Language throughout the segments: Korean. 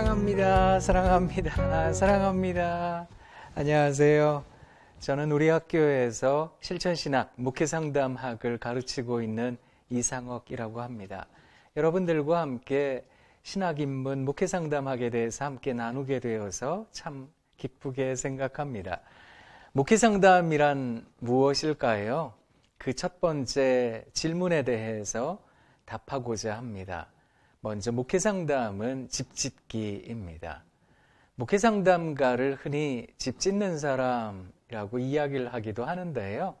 사랑합니다. 사랑합니다. 사랑합니다. 안녕하세요. 저는 우리 학교에서 실천신학, 목회상담학을 가르치고 있는 이상옥이라고 합니다. 여러분들과 함께 신학인문 목회상담학에 대해서 함께 나누게 되어서 참 기쁘게 생각합니다. 목회상담이란 무엇일까요? 그 첫 번째 질문에 대해서 답하고자 합니다. 먼저 목회상담은 집짓기입니다. 목회상담가를 흔히 집 짓는 사람이라고 이야기를 하기도 하는데요.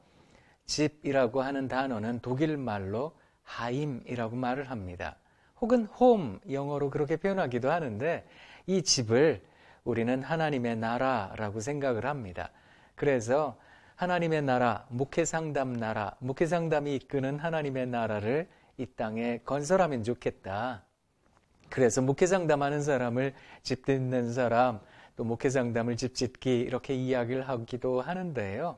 집이라고 하는 단어는 독일 말로 하임이라고 말을 합니다. 혹은 홈 영어로 그렇게 표현하기도 하는데 이 집을 우리는 하나님의 나라라고 생각을 합니다. 그래서 하나님의 나라, 목회 상담 나라, 목회 상담이 이끄는 하나님의 나라를 이 땅에 건설하면 좋겠다. 그래서 목회상담하는 사람을 집 짓는 사람, 또 목회상담을 집 짓기 이렇게 이야기를 하기도 하는데요.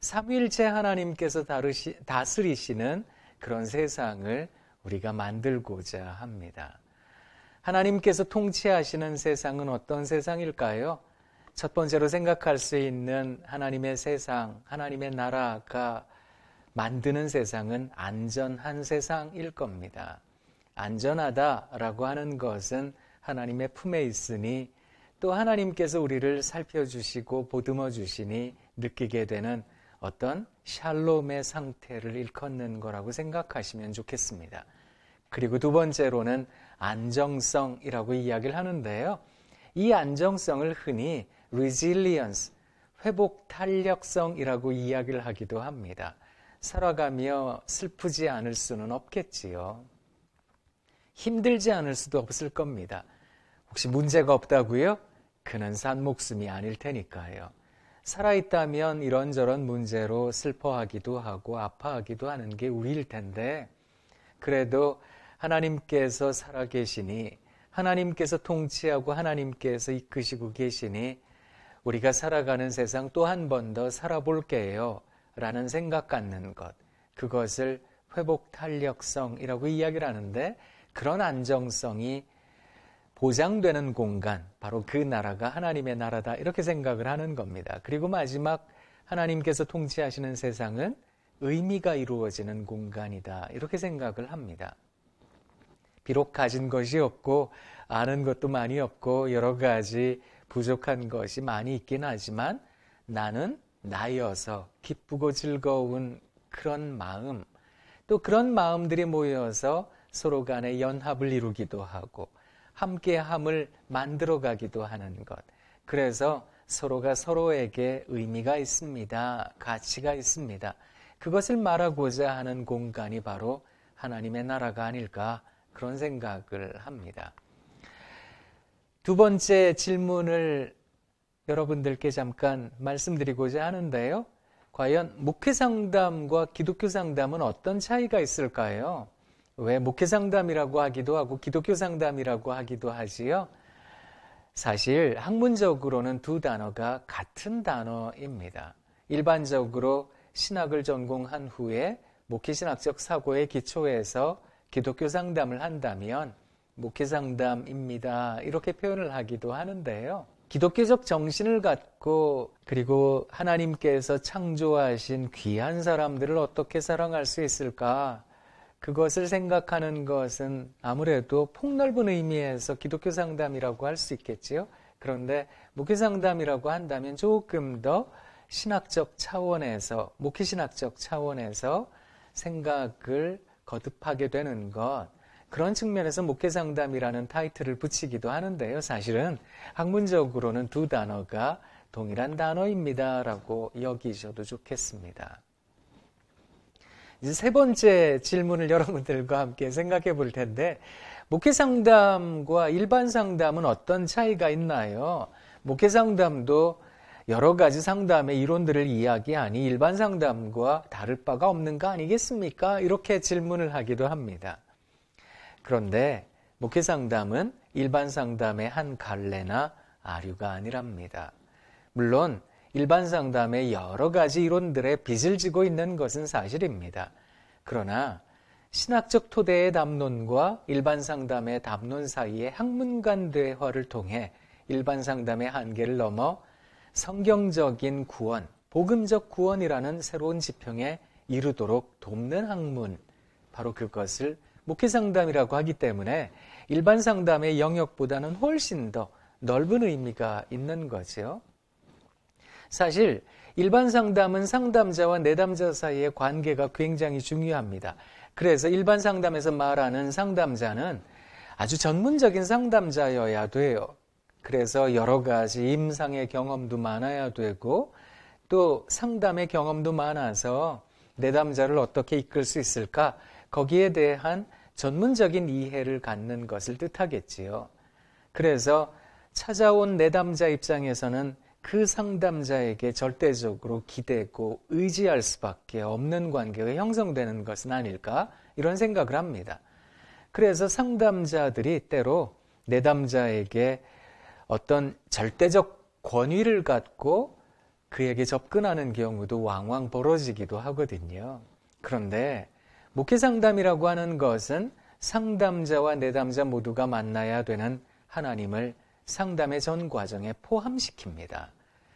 삼위일체 하나님께서 다르시, 다스리시는 그런 세상을 우리가 만들고자 합니다. 하나님께서 통치하시는 세상은 어떤 세상일까요? 첫 번째로 생각할 수 있는 하나님의 세상, 하나님의 나라가 만드는 세상은 안전한 세상일 겁니다. 안전하다라고 하는 것은 하나님의 품에 있으니 또 하나님께서 우리를 살펴주시고 보듬어 주시니 느끼게 되는 어떤 샬롬의 상태를 일컫는 거라고 생각하시면 좋겠습니다. 그리고 두 번째로는 안정성이라고 이야기를 하는데요. 이 안정성을 흔히 resilience, 회복 탄력성이라고 이야기를 하기도 합니다. 살아가며 슬프지 않을 수는 없겠지요. 힘들지 않을 수도 없을 겁니다. 혹시 문제가 없다고요? 그는 산 목숨이 아닐 테니까요. 살아있다면 이런저런 문제로 슬퍼하기도 하고 아파하기도 하는 게 우리일 텐데, 그래도 하나님께서 살아계시니, 하나님께서 통치하고 하나님께서 이끄시고 계시니, 우리가 살아가는 세상 또 한 번 더 살아볼게요. 라는 생각 갖는 것. 그것을 회복 탄력성이라고 이야기를 하는데 그런 안정성이 보장되는 공간, 바로 그 나라가 하나님의 나라다. 이렇게 생각을 하는 겁니다. 그리고 마지막 하나님께서 통치하시는 세상은 의미가 이루어지는 공간이다. 이렇게 생각을 합니다. 비록 가진 것이 없고 아는 것도 많이 없고 여러 가지 부족한 것이 많이 있긴 하지만 나는 나여서 기쁘고 즐거운 그런 마음, 또 그런 마음들이 모여서 서로 간의 연합을 이루기도 하고 함께함을 만들어 가기도 하는 것. 그래서 서로가 서로에게 의미가 있습니다. 가치가 있습니다. 그것을 말하고자 하는 공간이 바로 하나님의 나라가 아닐까 그런 생각을 합니다. 두 번째 질문을 여러분들께 잠깐 말씀드리고자 하는데요. 과연 목회 상담과 기독교 상담은 어떤 차이가 있을까요? 왜 목회 상담이라고 하기도 하고 기독교 상담이라고 하기도 하지요? 사실 학문적으로는 두 단어가 같은 단어입니다. 일반적으로 신학을 전공한 후에 목회신학적 사고의 기초에서 기독교 상담을 한다면 목회 상담입니다. 이렇게 표현을 하기도 하는데요. 기독교적 정신을 갖고 그리고 하나님께서 창조하신 귀한 사람들을 어떻게 사랑할 수 있을까? 그것을 생각하는 것은 아무래도 폭넓은 의미에서 기독교 상담이라고 할 수 있겠지요. 그런데 목회 상담이라고 한다면 조금 더 신학적 차원에서 목회 신학적 차원에서 생각을 거듭하게 되는 것 그런 측면에서 목회 상담이라는 타이틀을 붙이기도 하는데요. 사실은 학문적으로는 두 단어가 동일한 단어입니다라고 여기셔도 좋겠습니다. 이제 세 번째 질문을 여러분들과 함께 생각해 볼 텐데, 목회 상담과 일반 상담은 어떤 차이가 있나요? 목회 상담도 여러 가지 상담의 이론들을 이야기하니 일반 상담과 다를 바가 없는 거 아니겠습니까? 이렇게 질문을 하기도 합니다. 그런데 목회 상담은 일반 상담의 한 갈래나 아류가 아니랍니다. 물론 일반 상담의 여러 가지 이론들의 빚을 지고 있는 것은 사실입니다. 그러나 신학적 토대의 담론과 일반 상담의 담론 사이의 학문간 대화를 통해 일반 상담의 한계를 넘어 성경적인 구원, 복음적 구원이라는 새로운 지평에 이르도록 돕는 학문, 바로 그것을 목회 상담이라고 하기 때문에 일반 상담의 영역보다는 훨씬 더 넓은 의미가 있는 거죠. 사실 일반 상담은 상담자와 내담자 사이의 관계가 굉장히 중요합니다. 그래서 일반 상담에서 말하는 상담자는 아주 전문적인 상담자여야 돼요. 그래서 여러 가지 임상의 경험도 많아야 되고 또 상담의 경험도 많아서 내담자를 어떻게 이끌 수 있을까? 거기에 대한 전문적인 이해를 갖는 것을 뜻하겠지요. 그래서 찾아온 내담자 입장에서는 그 상담자에게 절대적으로 기대고 의지할 수밖에 없는 관계가 형성되는 것은 아닐까 이런 생각을 합니다. 그래서 상담자들이 때로 내담자에게 어떤 절대적 권위를 갖고 그에게 접근하는 경우도 왕왕 벌어지기도 하거든요. 그런데 목회 상담이라고 하는 것은 상담자와 내담자 모두가 만나야 되는 하나님을 상담의 전 과정에 포함시킵니다.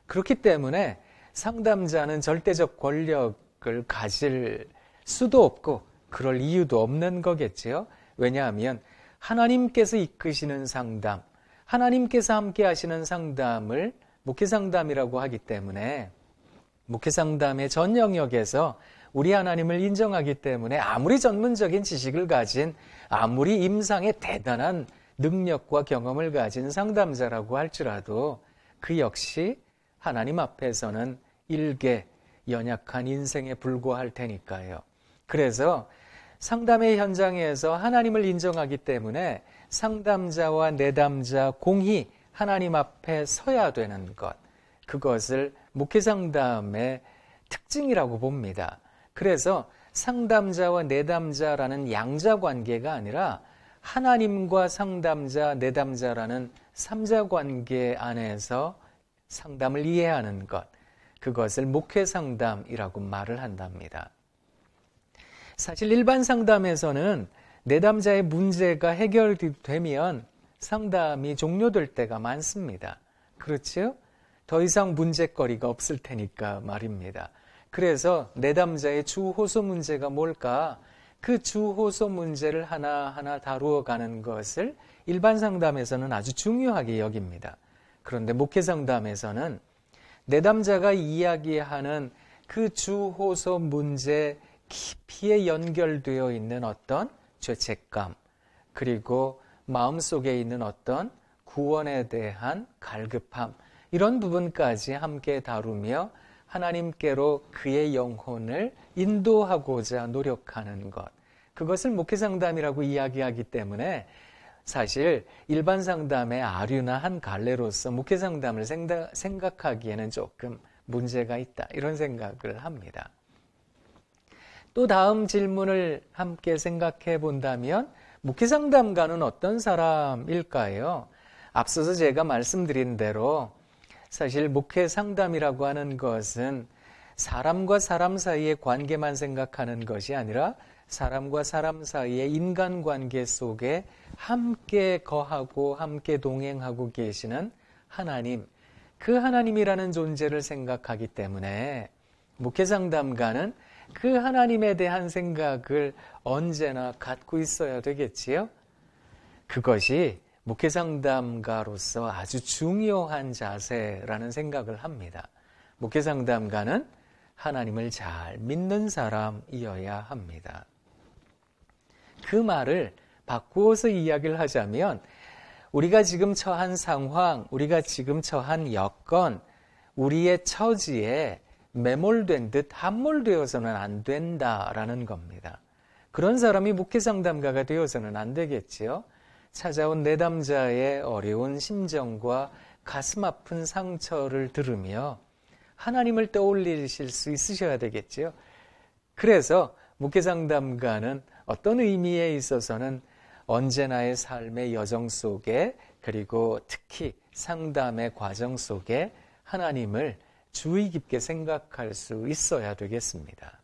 그렇기 때문에 상담자는 절대적 권력을 가질 수도 없고 그럴 이유도 없는 거겠지요. 왜냐하면 하나님께서 이끄시는 상담, 하나님께서 함께 하시는 상담을 목회 상담이라고 하기 때문에 목회 상담의 전 영역에서 우리 하나님을 인정하기 때문에 아무리 전문적인 지식을 가진 아무리 임상의 대단한 능력과 경험을 가진 상담자라고 할지라도 그 역시 하나님 앞에서는 일개 연약한 인생에 불과할 테니까요. 그래서 상담의 현장에서 하나님을 인정하기 때문에 상담자와 내담자 공히 하나님 앞에 서야 되는 것. 그것을 목회 상담의 특징이라고 봅니다. 그래서 상담자와 내담자라는 양자 관계가 아니라 하나님과 상담자, 내담자라는 삼자 관계 안에서 상담을 이해하는 것, 그것을 목회 상담이라고 말을 한답니다. 사실 일반 상담에서는 내담자의 문제가 해결되면 상담이 종료될 때가 많습니다. 그렇죠? 더 이상 문제거리가 없을 테니까 말입니다. 그래서 내담자의 주 호소 문제가 뭘까? 그 주호소 문제를 하나하나 다루어 가는 것을 일반 상담에서는 아주 중요하게 여깁니다. 그런데 목회 상담에서는 내담자가 이야기하는 그 주호소 문제 깊이에 연결되어 있는 어떤 죄책감, 그리고 마음속에 있는 어떤 구원에 대한 갈급함, 이런 부분까지 함께 다루며 하나님께로 그의 영혼을 인도하고자 노력하는 것. 그것을 목회 상담이라고 이야기하기 때문에 사실 일반 상담의 아류나 한 갈래로서 목회 상담을 생각하기에는 조금 문제가 있다. 이런 생각을 합니다. 또 다음 질문을 함께 생각해 본다면 목회 상담가는 어떤 사람일까요? 앞서서 제가 말씀드린 대로 사실 목회 상담이라고 하는 것은 사람과 사람 사이의 관계만 생각하는 것이 아니라 사람과 사람 사이의 인간 관계 속에 함께 거하고 함께 동행하고 계시는 하나님, 그 하나님이라는 존재를 생각하기 때문에 목회 상담가는 그 하나님에 대한 생각을 언제나 갖고 있어야 되겠지요? 그것이 목회 상담가로서 아주 중요한 자세라는 생각을 합니다. 목회 상담가는 하나님을 잘 믿는 사람이어야 합니다. 그 말을 바꾸어서 이야기를 하자면 우리가 지금 처한 상황, 우리가 지금 처한 여건, 우리의 처지에 매몰된 듯 함몰되어서는 안 된다라는 겁니다. 그런 사람이 목회 상담가가 되어서는 안 되겠지요. 찾아온 내담자의 어려운 심정과 가슴 아픈 상처를 들으며 하나님을 떠올리실 수 있으셔야 되겠지요. 그래서 목회 상담가는 어떤 의미에 있어서는 언제나의 삶의 여정 속에 그리고 특히 상담의 과정 속에 하나님을 주의 깊게 생각할 수 있어야 되겠습니다.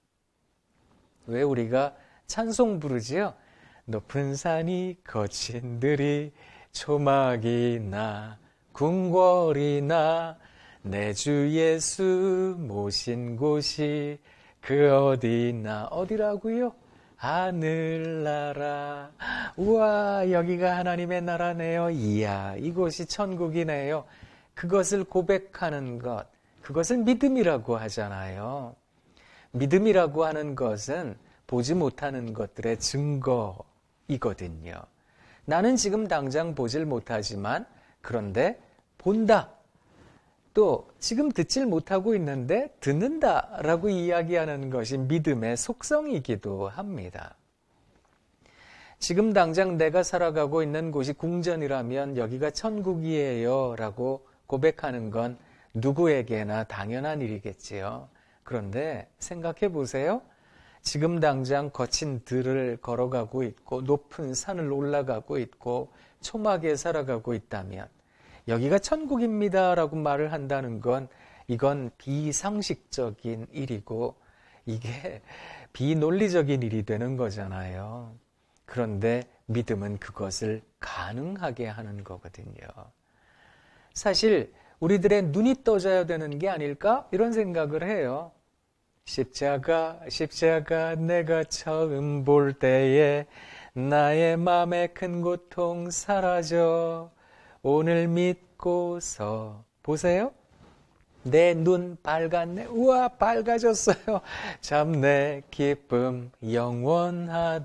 왜 우리가 찬송 부르지요. 높은 산이 거친 들이 초막이나 궁궐이나 내 주 예수 모신 곳이 그 어디나 어디라고요? 하늘나라. 우와, 여기가 하나님의 나라네요. 이야, 이곳이 천국이네요. 그것을 고백하는 것, 그것을 믿음이라고 하잖아요. 믿음이라고 하는 것은 보지 못하는 것들의 증거 이거든요. 나는 지금 당장 보질 못하지만 그런데 본다. 또 지금 듣질 못하고 있는데 듣는다 라고 이야기하는 것이 믿음의 속성이기도 합니다. 지금 당장 내가 살아가고 있는 곳이 궁전이라면 여기가 천국이에요 라고 고백하는 건 누구에게나 당연한 일이겠지요. 그런데 생각해 보세요. 지금 당장 거친 들을 걸어가고 있고 높은 산을 올라가고 있고 초막에 살아가고 있다면 여기가 천국입니다 라고 말을 한다는 건 이건 비상식적인 일이고 이게 비논리적인 일이 되는 거잖아요. 그런데 믿음은 그것을 가능하게 하는 거거든요. 사실 우리들의 눈이 떠져야 되는 게 아닐까? 이런 생각을 해요. 십자가, 십자가 내가 처음 볼 때에 나의 마음에 큰 고통 사라져 오늘 믿고서 보세요. 내눈 밝았네. 우와, 밝아졌어요. 참 내 기쁨 영원하도다.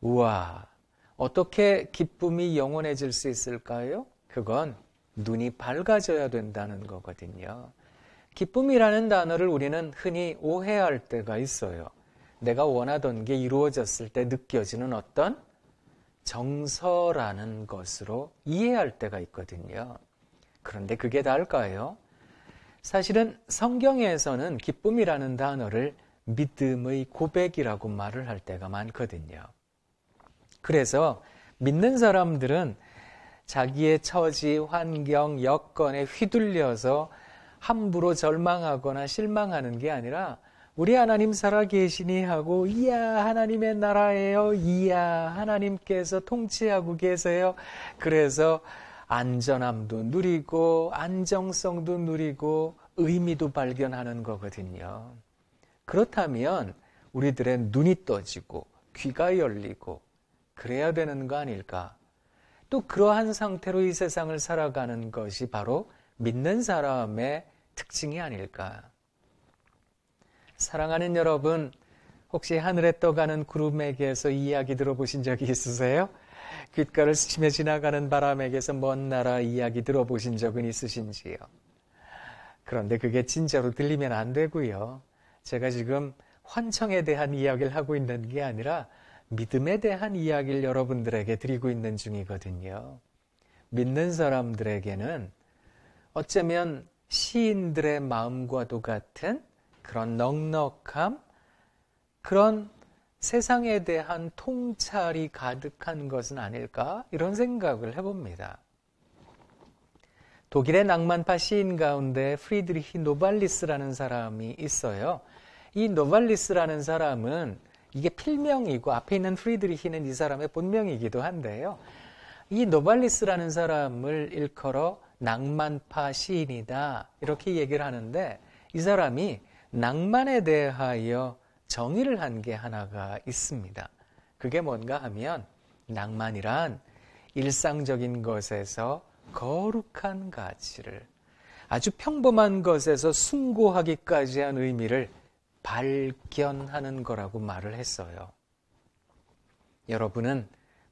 우와, 어떻게 기쁨이 영원해질 수 있을까요? 그건 눈이 밝아져야 된다는 거거든요. 기쁨이라는 단어를 우리는 흔히 오해할 때가 있어요. 내가 원하던 게 이루어졌을 때 느껴지는 어떤 정서라는 것으로 이해할 때가 있거든요. 그런데 그게 다일까요? 사실은 성경에서는 기쁨이라는 단어를 믿음의 고백이라고 말을 할 때가 많거든요. 그래서 믿는 사람들은 자기의 처지, 환경, 여건에 휘둘려서 함부로 절망하거나 실망하는 게 아니라 우리 하나님 살아계시니 하고 이야 하나님의 나라예요. 이야 하나님께서 통치하고 계세요. 그래서 안전함도 누리고 안정성도 누리고 의미도 발견하는 거거든요. 그렇다면 우리들의 눈이 떠지고 귀가 열리고 그래야 되는 거 아닐까? 또 그러한 상태로 이 세상을 살아가는 것이 바로 믿는 사람의 특징이 아닐까. 사랑하는 여러분, 혹시 하늘에 떠가는 구름에게서 이야기 들어보신 적이 있으세요? 귓가를 스치며 지나가는 바람에게서 먼 나라 이야기 들어보신 적은 있으신지요? 그런데 그게 진짜로 들리면 안 되고요. 제가 지금 환청에 대한 이야기를 하고 있는 게 아니라 믿음에 대한 이야기를 여러분들에게 드리고 있는 중이거든요. 믿는 사람들에게는 어쩌면 시인들의 마음과도 같은 그런 넉넉함, 그런 세상에 대한 통찰이 가득한 것은 아닐까? 이런 생각을 해봅니다. 독일의 낭만파 시인 가운데 프리드리히 노발리스라는 사람이 있어요. 이 노발리스라는 사람은 이게 필명이고 앞에 있는 프리드리히는 이 사람의 본명이기도 한데요. 이 노발리스라는 사람을 일컬어 낭만파 시인이다. 이렇게 얘기를 하는데 이 사람이 낭만에 대하여 정의를 한 게 하나가 있습니다. 그게 뭔가 하면 낭만이란 일상적인 것에서 거룩한 가치를 아주 평범한 것에서 숭고하기까지 한 의미를 발견하는 거라고 말을 했어요. 여러분은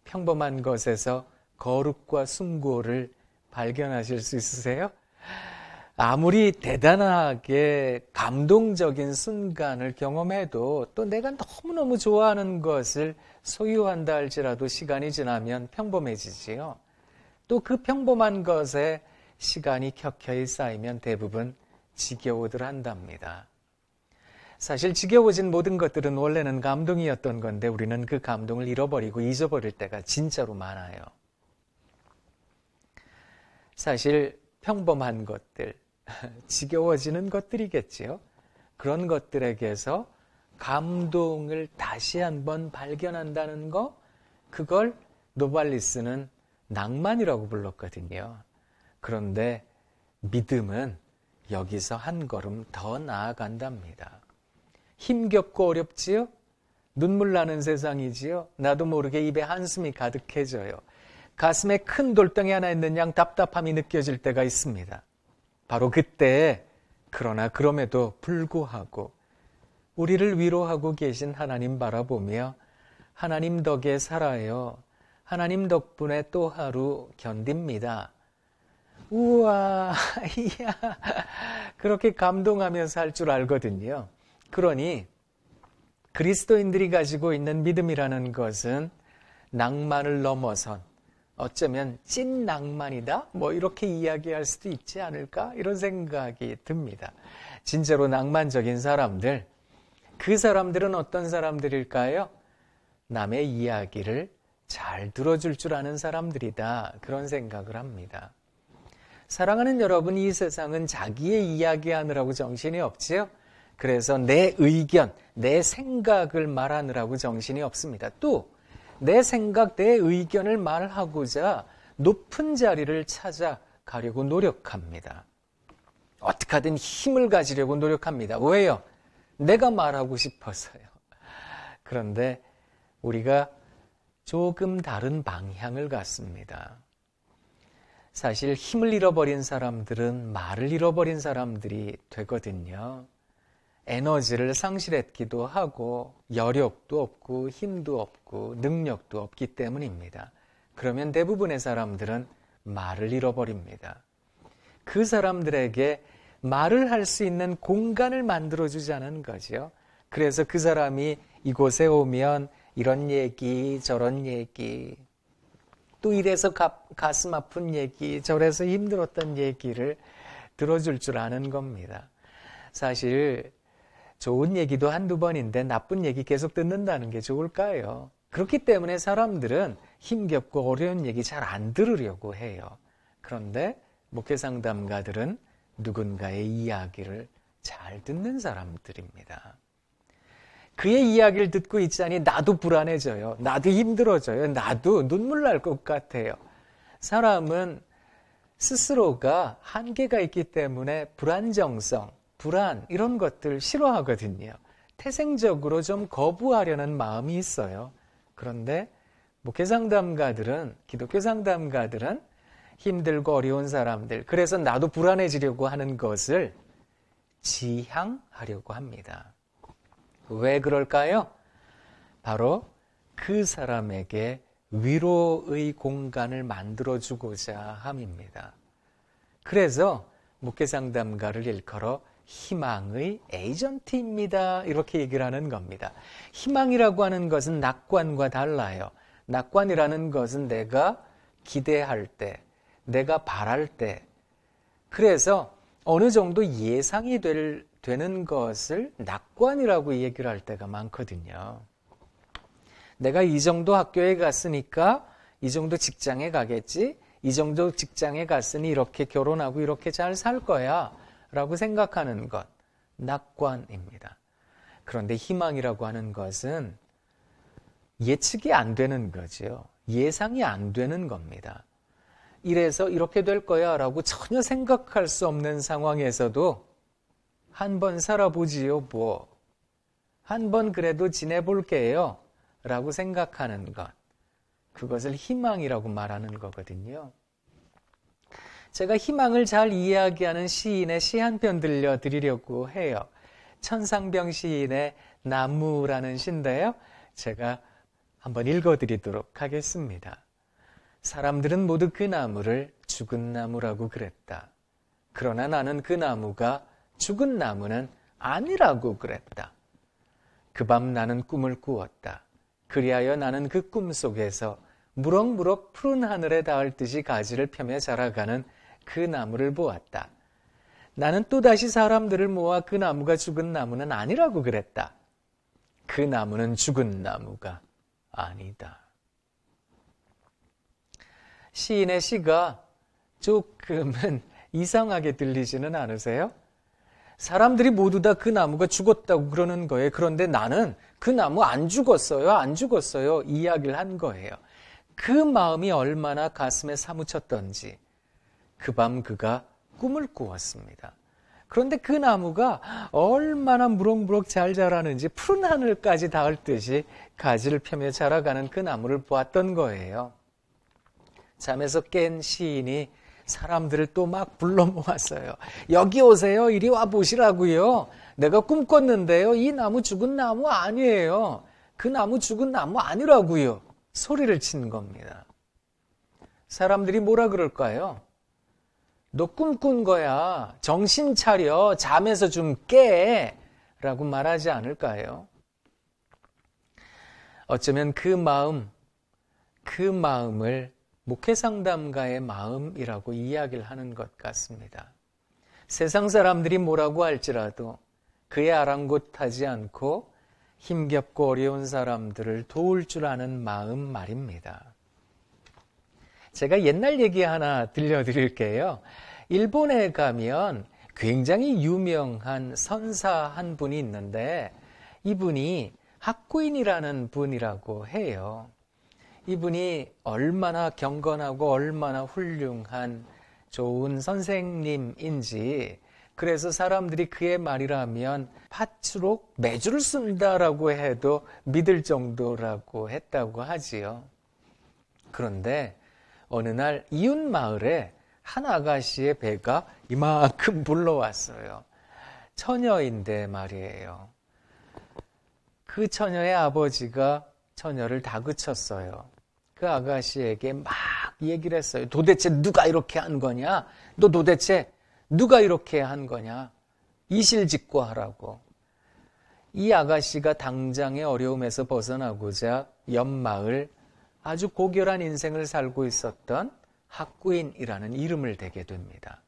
평범한 것에서 거룩과 숭고를 발견하실 수 있으세요? 아무리 대단하게 감동적인 순간을 경험해도 또 내가 너무너무 좋아하는 것을 소유한다 할지라도 시간이 지나면 평범해지지요. 또 그 평범한 것에 시간이 켜켜이 쌓이면 대부분 지겨우들 한답니다. 사실 지겨워진 모든 것들은 원래는 감동이었던 건데 우리는 그 감동을 잃어버리고 잊어버릴 때가 진짜로 많아요. 사실 평범한 것들, 지겨워지는 것들이겠지요. 그런 것들에게서 감동을 다시 한번 발견한다는 거, 그걸 노발리스는 낭만이라고 불렀거든요. 그런데 믿음은 여기서 한 걸음 더 나아간답니다. 힘겹고 어렵지요? 눈물 나는 세상이지요? 나도 모르게 입에 한숨이 가득해져요. 가슴에 큰 돌덩이 하나 있는 양 답답함이 느껴질 때가 있습니다. 바로 그때, 그러나 그럼에도 불구하고 우리를 위로하고 계신 하나님 바라보며 하나님 덕에 살아요. 하나님 덕분에 또 하루 견딥니다. 우와, 이야. 그렇게 감동하며 살줄 알거든요. 그러니 그리스도인들이 가지고 있는 믿음이라는 것은 낭만을 넘어선 어쩌면 찐 낭만이다? 뭐 이렇게 이야기할 수도 있지 않을까? 이런 생각이 듭니다. 진짜로 낭만적인 사람들, 그 사람들은 어떤 사람들일까요? 남의 이야기를 잘 들어줄 줄 아는 사람들이다. 그런 생각을 합니다. 사랑하는 여러분, 이 세상은 자기의 이야기 하느라고 정신이 없지요? 그래서 내 의견, 내 생각을 말하느라고 정신이 없습니다. 또, 내 생각, 내 의견을 말하고자 높은 자리를 찾아가려고 노력합니다. 어떻게 하든 힘을 가지려고 노력합니다. 왜요? 내가 말하고 싶어서요. 그런데 우리가 조금 다른 방향을 갔습니다. 사실 힘을 잃어버린 사람들은 말을 잃어버린 사람들이 되거든요. 에너지를 상실했기도 하고 여력도 없고 힘도 없고 능력도 없기 때문입니다. 그러면 대부분의 사람들은 말을 잃어버립니다. 그 사람들에게 말을 할 수 있는 공간을 만들어주자는 거죠. 그래서 그 사람이 이곳에 오면 이런 얘기, 저런 얘기, 또 이래서 가, 가슴 아픈 얘기, 저래서 힘들었던 얘기를 들어줄 줄 아는 겁니다. 사실 좋은 얘기도 한두 번인데 나쁜 얘기 계속 듣는다는 게 좋을까요? 그렇기 때문에 사람들은 힘겹고 어려운 얘기 잘 안 들으려고 해요. 그런데 목회 상담가들은 누군가의 이야기를 잘 듣는 사람들입니다. 그의 이야기를 듣고 있자니 나도 불안해져요. 나도 힘들어져요. 나도 눈물 날 것 같아요. 사람은 스스로가 한계가 있기 때문에 불안정성, 불안, 이런 것들 싫어하거든요. 태생적으로 좀 거부하려는 마음이 있어요. 그런데 목회 상담가들은, 기독교 상담가들은 힘들고 어려운 사람들, 그래서 나도 불안해지려고 하는 것을 지향하려고 합니다. 왜 그럴까요? 바로 그 사람에게 위로의 공간을 만들어 주고자 함입니다. 그래서 목회 상담가를 일컬어 희망의 에이전트입니다. 이렇게 얘기를 하는 겁니다. 희망이라고 하는 것은 낙관과 달라요. 낙관이라는 것은 내가 기대할 때, 내가 바랄 때, 그래서 어느 정도 예상이 될 되는 것을 낙관이라고 얘기를 할 때가 많거든요. 내가 이 정도 학교에 갔으니까 이 정도 직장에 가겠지? 이 정도 직장에 갔으니 이렇게 결혼하고 이렇게 잘 살 거야. 라고 생각하는 것. 낙관입니다. 그런데 희망이라고 하는 것은 예측이 안 되는 거죠. 예상이 안 되는 겁니다. 이래서 이렇게 될 거야 라고 전혀 생각할 수 없는 상황에서도 한 번 살아보지요, 뭐. 한 번 그래도 지내볼게요. 라고 생각하는 것. 그것을 희망이라고 말하는 거거든요. 제가 희망을 잘 이야기하는 시인의 시 한 편 들려드리려고 해요. 천상병 시인의 나무라는 시인데요. 제가 한번 읽어드리도록 하겠습니다. 사람들은 모두 그 나무를 죽은 나무라고 그랬다. 그러나 나는 그 나무가 죽은 나무는 아니라고 그랬다. 그 밤 나는 꿈을 꾸었다. 그리하여 나는 그 꿈 속에서 무럭무럭 푸른 하늘에 닿을 듯이 가지를 펴며 자라가는 그 나무를 보았다. 나는 또다시 사람들을 모아 그 나무가 죽은 나무는 아니라고 그랬다. 그 나무는 죽은 나무가 아니다. 시인의 시가 조금은 이상하게 들리지는 않으세요? 사람들이 모두 다 그 나무가 죽었다고 그러는 거예요. 그런데 나는 그 나무 안 죽었어요. 안 죽었어요. 이야기를 한 거예요. 그 마음이 얼마나 가슴에 사무쳤던지 그 밤 그가 꿈을 꾸었습니다. 그런데 그 나무가 얼마나 무럭무럭 잘 자라는지 푸른 하늘까지 닿을 듯이 가지를 펴며 자라가는 그 나무를 보았던 거예요. 잠에서 깬 시인이 사람들을 또 막 불러 모았어요. 여기 오세요. 이리 와 보시라고요. 내가 꿈꿨는데요. 이 나무 죽은 나무 아니에요. 그 나무 죽은 나무 아니라고요. 소리를 친 겁니다. 사람들이 뭐라 그럴까요? 너 꿈꾼 거야. 정신 차려. 잠에서 좀 깨. 라고 말하지 않을까요? 어쩌면 그 마음, 그 마음을 목회 상담가의 마음이라고 이야기를 하는 것 같습니다. 세상 사람들이 뭐라고 할지라도 그의 아랑곳하지 않고 힘겹고 어려운 사람들을 도울 줄 아는 마음 말입니다. 제가 옛날 얘기 하나 들려드릴게요. 일본에 가면 굉장히 유명한 선사 한 분이 있는데 이분이 학구인이라는 분이라고 해요. 이분이 얼마나 경건하고 얼마나 훌륭한 좋은 선생님인지 그래서 사람들이 그의 말이라면 팥으로 매주를 쓴다라고 해도 믿을 정도라고 했다고 하지요. 그런데 어느 날 이웃 마을에 한 아가씨의 배가 이만큼 불러왔어요. 처녀인데 말이에요. 그 처녀의 아버지가 처녀를 다그쳤어요. 그 아가씨에게 막 얘기를 했어요. 도대체 누가 이렇게 한 거냐? 너 도대체 누가 이렇게 한 거냐? 이실직고 하라고. 이 아가씨가 당장의 어려움에서 벗어나고자 연마을 아주 고결한 인생을 살고 있었던 학구인이라는 이름을 대게 됩니다.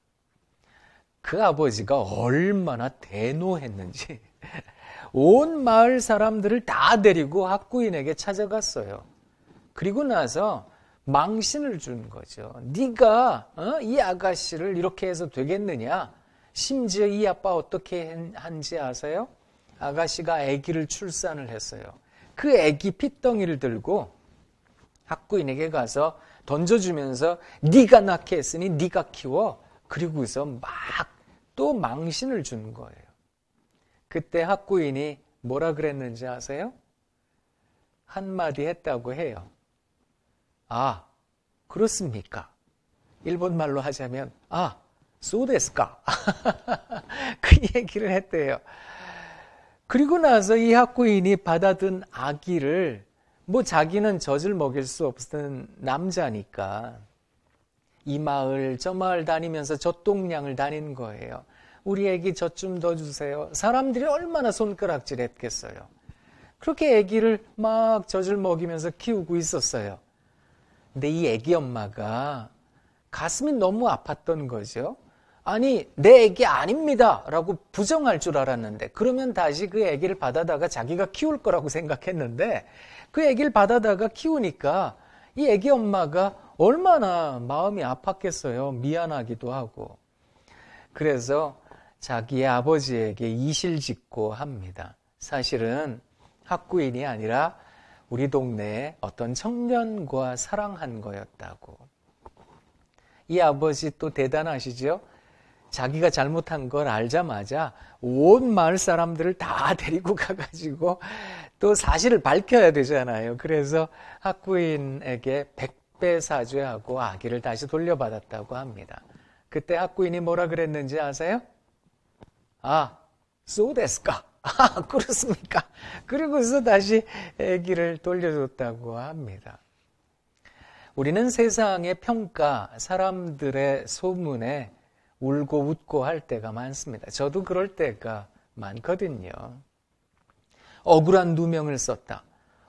그 아버지가 얼마나 대노했는지 온 마을 사람들을 다 데리고 학구인에게 찾아갔어요. 그리고 나서 망신을 준 거죠. 네가 어? 이 아가씨를 이렇게 해서 되겠느냐? 심지어 이 아빠 어떻게 한지 아세요? 아가씨가 아기를 출산을 했어요. 그 아기 핏덩이를 들고 학구인에게 가서 던져주면서 네가 낳게 했으니 네가 키워. 그리고서 막 또 망신을 준 거예요. 그때 학구인이 뭐라 그랬는지 아세요? 한마디 했다고 해요. 아, 그렇습니까? 일본 말로 하자면, 아, 소데스까? 그 얘기를 했대요. 그리고 나서 이 학구인이 받아든 아기를, 뭐 자기는 젖을 먹일 수 없는 남자니까, 이 마을, 저 마을 다니면서 젖동량을 다닌 거예요. 우리 애기 젖 좀 더 주세요. 사람들이 얼마나 손가락질 했겠어요. 그렇게 애기를 막 젖을 먹이면서 키우고 있었어요. 근데 이 애기 엄마가 가슴이 너무 아팠던 거죠. 아니, 내 애기 아닙니다. 라고 부정할 줄 알았는데, 그러면 다시 그 애기를 받아다가 자기가 키울 거라고 생각했는데, 그 애기를 받아다가 키우니까 이 애기 엄마가 얼마나 마음이 아팠겠어요. 미안하기도 하고. 그래서 자기의 아버지에게 이실 짓고 합니다. 사실은 학구인이 아니라 우리 동네에 어떤 청년과 사랑한 거였다고. 이 아버지 또 대단하시죠? 자기가 잘못한 걸 알자마자 온 마을 사람들을 다 데리고 가가지고 또 사실을 밝혀야 되잖아요. 그래서 학구인에게 백배 사죄하고 아기를 다시 돌려받았다고 합니다. 그때 학구인이 뭐라 그랬는지 아세요? 아, 소데스까? 아, 그렇습니까? 그리고서 다시 아기를 돌려줬다고 합니다. 우리는 세상의 평가, 사람들의 소문에 울고 웃고 할 때가 많습니다. 저도 그럴 때가 많거든요. 억울한 누명을 썼다.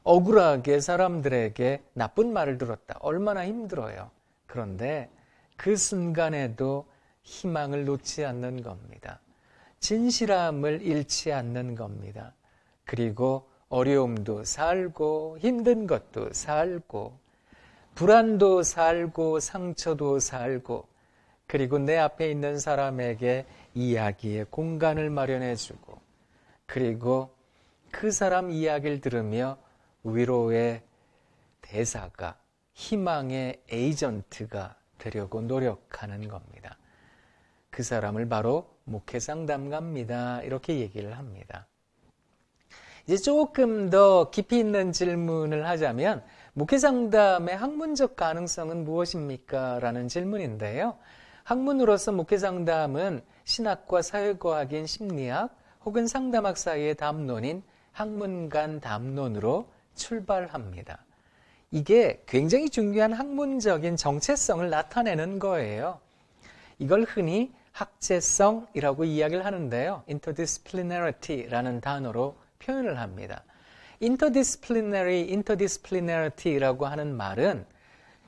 억울하게 사람들에게 나쁜 말을 들었다. 얼마나 힘들어요. 그런데 그 순간에도 희망을 놓지 않는 겁니다. 진실함을 잃지 않는 겁니다. 그리고 어려움도 살고 힘든 것도 살고 불안도 살고 상처도 살고 그리고 내 앞에 있는 사람에게 이야기에 공간을 마련해주고 그리고 그 사람 이야기를 들으며 위로의 대사가 희망의 에이전트가 되려고 노력하는 겁니다. 그 사람을 바로 목회 상담가입니다. 이렇게 얘기를 합니다. 이제 조금 더 깊이 있는 질문을 하자면 목회 상담의 학문적 가능성은 무엇입니까? 라는 질문인데요. 학문으로서 목회 상담은 신학과 사회과학인 심리학 혹은 상담학 사이의 담론인 학문간 담론으로 출발합니다. 이게 굉장히 중요한 학문적인 정체성을 나타내는 거예요. 이걸 흔히 학제성이라고 이야기를 하는데요. interdisciplinarity라는 단어로 표현을 합니다. interdisciplinary, interdisciplinarity라고 하는 말은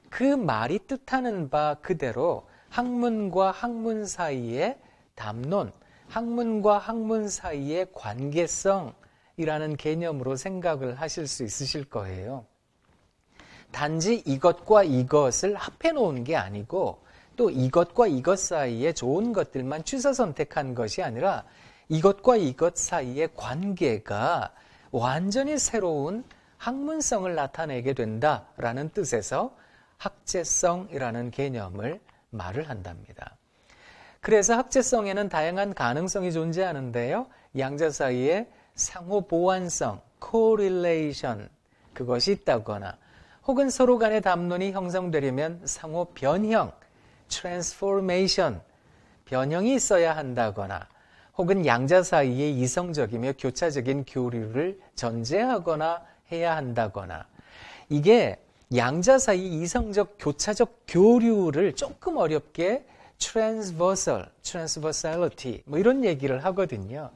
그 말이 뜻하는 바 그대로 학문과 학문 사이의 담론, 학문과 학문 사이의 관계성 이라는 개념으로 생각을 하실 수 있으실 거예요. 단지 이것과 이것을 합해 놓은 게 아니고 또 이것과 이것 사이에 좋은 것들만 취사 선택한 것이 아니라 이것과 이것 사이의 관계가 완전히 새로운 학문성을 나타내게 된다라는 뜻에서 학제성이라는 개념을 말을 한답니다. 그래서 학제성에는 다양한 가능성이 존재하는데요. 양자 사이에 상호 보완성, correlation 그것이 있다거나 혹은 서로 간의 담론이 형성되려면 상호 변형, transformation 변형이 있어야 한다거나 혹은 양자 사이에 이성적이며 교차적인 교류를 전제하거나 해야 한다거나 이게 양자 사이 이성적 교차적 교류를 조금 어렵게 transversal, transversality 뭐 이런 얘기를 하거든요.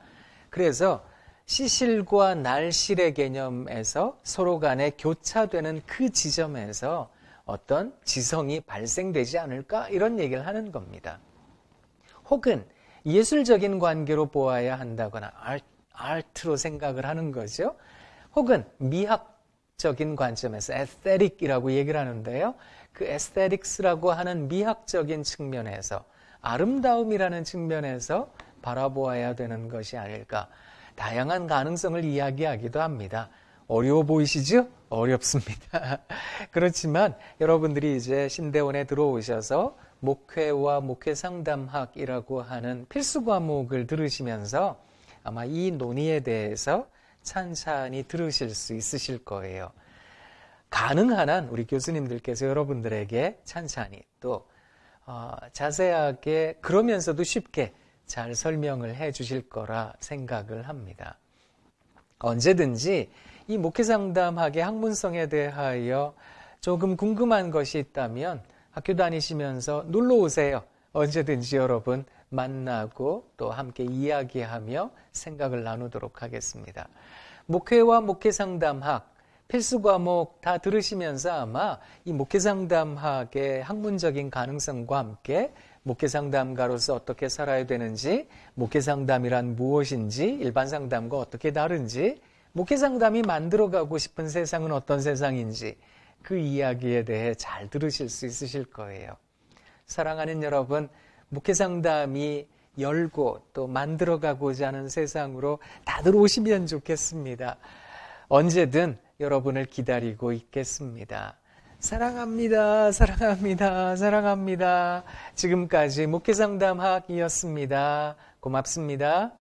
그래서 시실과 날실의 개념에서 서로 간에 교차되는 그 지점에서 어떤 지성이 발생되지 않을까 이런 얘기를 하는 겁니다. 혹은 예술적인 관계로 보아야 한다거나 아트로 생각을 하는 거죠. 혹은 미학적인 관점에서 에스테릭이라고 얘기를 하는데요. 그 에스테릭스라고 하는 미학적인 측면에서 아름다움이라는 측면에서 바라보아야 되는 것이 아닐까. 다양한 가능성을 이야기하기도 합니다. 어려워 보이시죠? 어렵습니다. 그렇지만 여러분들이 이제 신대원에 들어오셔서 목회와 목회 상담학이라고 하는 필수 과목을 들으시면서 아마 이 논의에 대해서 찬찬히 들으실 수 있으실 거예요. 가능한 한 우리 교수님들께서 여러분들에게 찬찬히 또 어, 자세하게 그러면서도 쉽게 잘 설명을 해 주실 거라 생각을 합니다. 언제든지 이 목회 상담학의 학문성에 대하여 조금 궁금한 것이 있다면 학교 다니시면서 놀러 오세요. 언제든지 여러분 만나고 또 함께 이야기하며 생각을 나누도록 하겠습니다. 목회와 목회 상담학 필수 과목 다 들으시면서 아마 이 목회 상담학의 학문적인 가능성과 함께 목회 상담가로서 어떻게 살아야 되는지, 목회 상담이란 무엇인지, 일반 상담과 어떻게 다른지, 목회 상담이 만들어가고 싶은 세상은 어떤 세상인지, 그 이야기에 대해 잘 들으실 수 있으실 거예요. 사랑하는 여러분, 목회 상담이 열고 또 만들어가고자 하는 세상으로 다들 오시면 좋겠습니다. 언제든 여러분을 기다리고 있겠습니다. 사랑합니다. 사랑합니다. 사랑합니다. 지금까지 목회 상담학이었습니다. 고맙습니다.